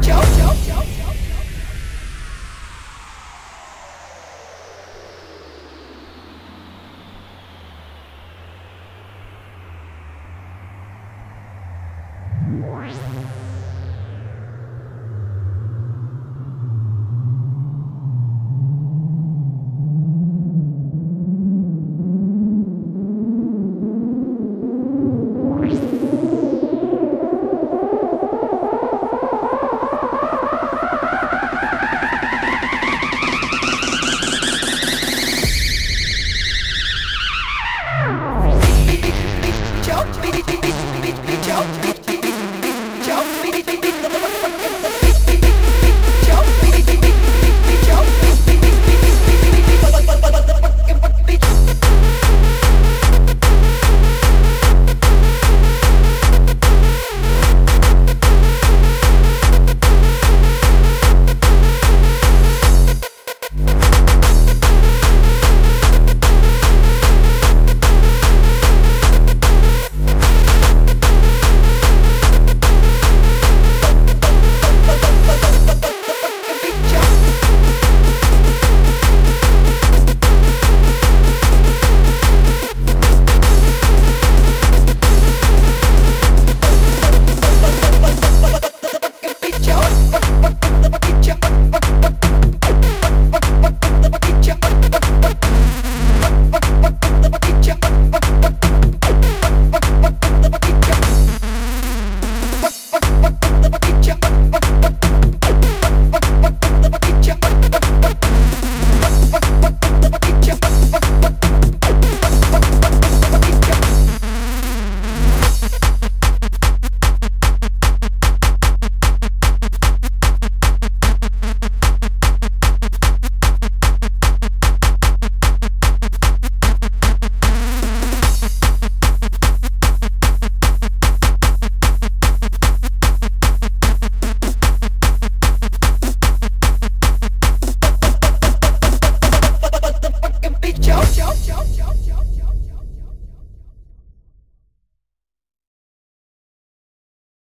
Joe, Joe, Joe, Joe.